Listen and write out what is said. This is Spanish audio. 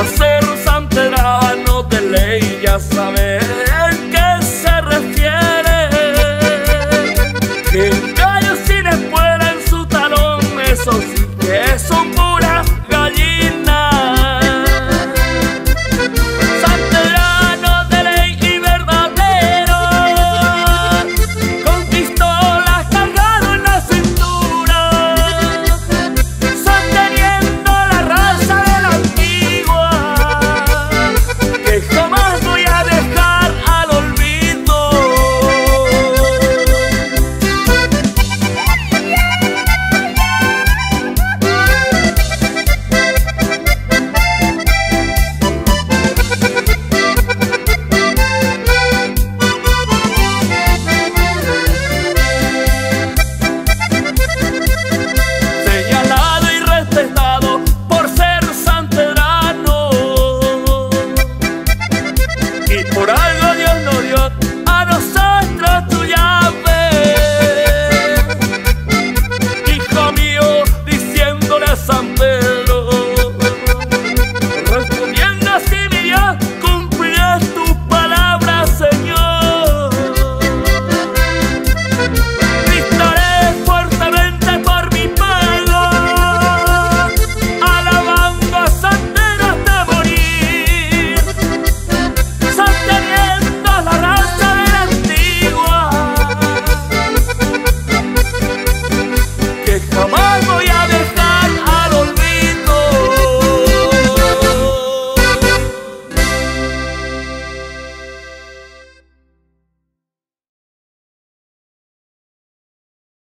hacer santerano de ley, ya saben que se refiere. por algo Dios nos dio.